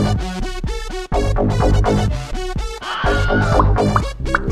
Fork and Quadra.